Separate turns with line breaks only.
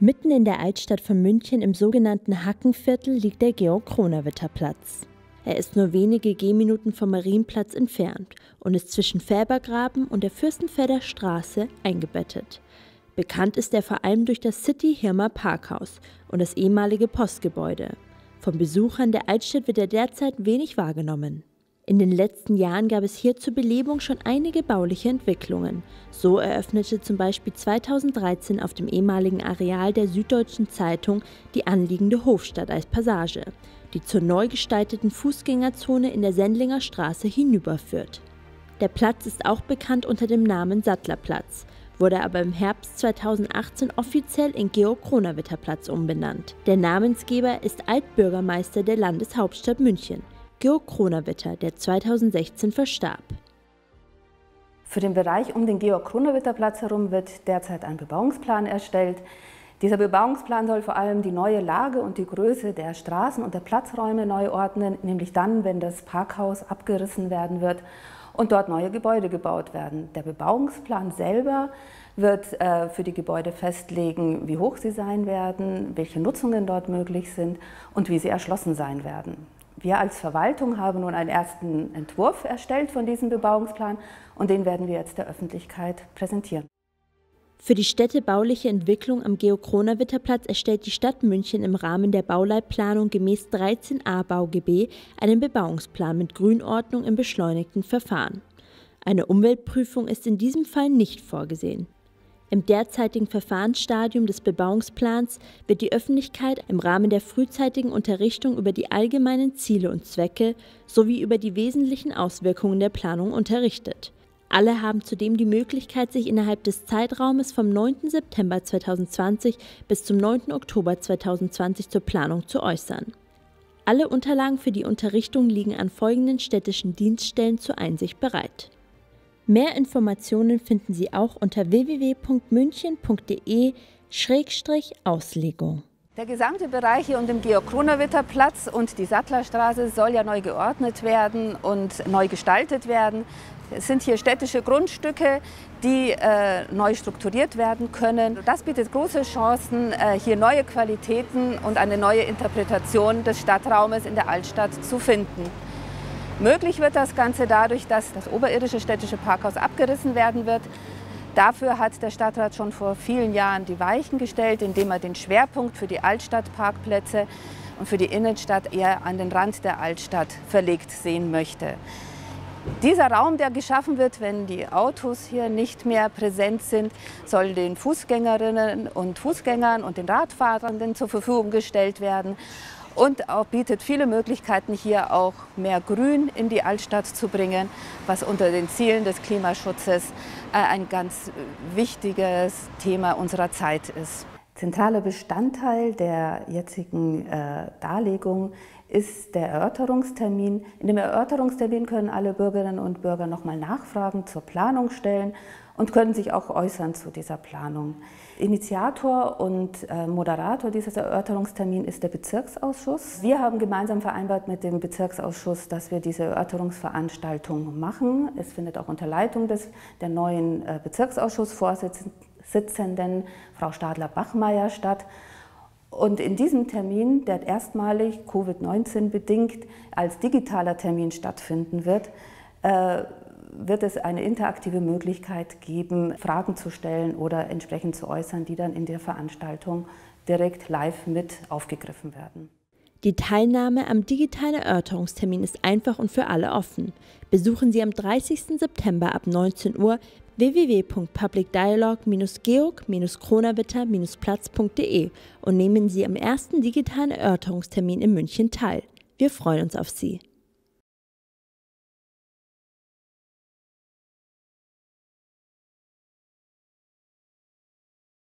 Mitten in der Altstadt von München im sogenannten Hackenviertel liegt der Georg-Kronawitter-Platz. Er ist nur wenige Gehminuten vom Marienplatz entfernt und ist zwischen Färbergraben und der Fürstenfelder Straße eingebettet. Bekannt ist er vor allem durch das City Hirmer Parkhaus und das ehemalige Postgebäude. Von Besuchern der Altstadt wird er derzeit wenig wahrgenommen. In den letzten Jahren gab es hier zur Belebung schon einige bauliche Entwicklungen. So eröffnete zum Beispiel 2013 auf dem ehemaligen Areal der Süddeutschen Zeitung die anliegende Hofstadt als Passage, die zur neu gestalteten Fußgängerzone in der Sendlinger Straße hinüberführt. Der Platz ist auch bekannt unter dem Namen Sattlerplatz, wurde aber im Herbst 2018 offiziell in Georg-Kronawitter-Platz umbenannt. Der Namensgeber ist Altbürgermeister der Landeshauptstadt München, Georg Kronawitter, der 2016 verstarb.
Für den Bereich um den Georg-Kronawitter-Platz herum wird derzeit ein Bebauungsplan erstellt. Dieser Bebauungsplan soll vor allem die neue Lage und die Größe der Straßen und der Platzräume neu ordnen, nämlich dann, wenn das Parkhaus abgerissen werden wird und dort neue Gebäude gebaut werden. Der Bebauungsplan selber wird äh, für die Gebäude festlegen, wie hoch sie sein werden, welche Nutzungen dort möglich sind und wie sie erschlossen sein werden. Wir als Verwaltung haben nun einen ersten Entwurf erstellt von diesem Bebauungsplan und den werden wir jetzt der Öffentlichkeit präsentieren.
Für die städtebauliche Entwicklung am Georg-Kronawitter-Platz erstellt die Stadt München im Rahmen der Bauleitplanung gemäß 13a BauGB einen Bebauungsplan mit Grünordnung im beschleunigten Verfahren. Eine Umweltprüfung ist in diesem Fall nicht vorgesehen. Im derzeitigen Verfahrensstadium des Bebauungsplans wird die Öffentlichkeit im Rahmen der frühzeitigen Unterrichtung über die allgemeinen Ziele und Zwecke sowie über die wesentlichen Auswirkungen der Planung unterrichtet. Alle haben zudem die Möglichkeit, sich innerhalb des Zeitraumes vom 9. September 2020 bis zum 9. Oktober 2020 zur Planung zu äußern. Alle Unterlagen für die Unterrichtung liegen an folgenden städtischen Dienststellen zur Einsicht bereit. Mehr Informationen finden Sie auch unter www.münchen.de-auslegung.
Der gesamte Bereich hier um den Georg-Kronawitter-Platz und die Sattlerstraße soll ja neu geordnet werden und neu gestaltet werden. Es sind hier städtische Grundstücke, die äh, neu strukturiert werden können. Das bietet große Chancen, äh, hier neue Qualitäten und eine neue Interpretation des Stadtraumes in der Altstadt zu finden. Möglich wird das Ganze dadurch, dass das oberirdische städtische Parkhaus abgerissen werden wird. Dafür hat der Stadtrat schon vor vielen Jahren die Weichen gestellt, indem er den Schwerpunkt für die Altstadtparkplätze und für die Innenstadt eher an den Rand der Altstadt verlegt sehen möchte. Dieser Raum, der geschaffen wird, wenn die Autos hier nicht mehr präsent sind, soll den Fußgängerinnen und Fußgängern und den Radfahrenden zur Verfügung gestellt werden und auch bietet viele Möglichkeiten, hier auch mehr Grün in die Altstadt zu bringen, was unter den Zielen des Klimaschutzes äh, ein ganz wichtiges Thema unserer Zeit ist. Zentraler Bestandteil der jetzigen äh, Darlegung ist der Erörterungstermin. In dem Erörterungstermin können alle Bürgerinnen und Bürger nochmal Nachfragen zur Planung stellen und können sich auch äußern zu dieser Planung. Initiator und äh, Moderator dieses Erörterungstermins ist der Bezirksausschuss. Wir haben gemeinsam vereinbart mit dem Bezirksausschuss, dass wir diese Erörterungsveranstaltung machen. Es findet auch unter Leitung des, der neuen äh, Bezirksausschussvorsitzenden, Frau Stadler-Bachmeier, statt. Und in diesem Termin, der erstmalig Covid-19 bedingt als digitaler Termin stattfinden wird, äh, wird es eine interaktive Möglichkeit geben, Fragen zu stellen oder entsprechend zu äußern, die dann in der Veranstaltung direkt live mit aufgegriffen werden.
Die Teilnahme am digitalen Erörterungstermin ist einfach und für alle offen. Besuchen Sie am 30. September ab 19 Uhr www.publicdialog-georg-kronawitter-platz.de und nehmen Sie am ersten digitalen Erörterungstermin in München teil. Wir freuen uns auf Sie.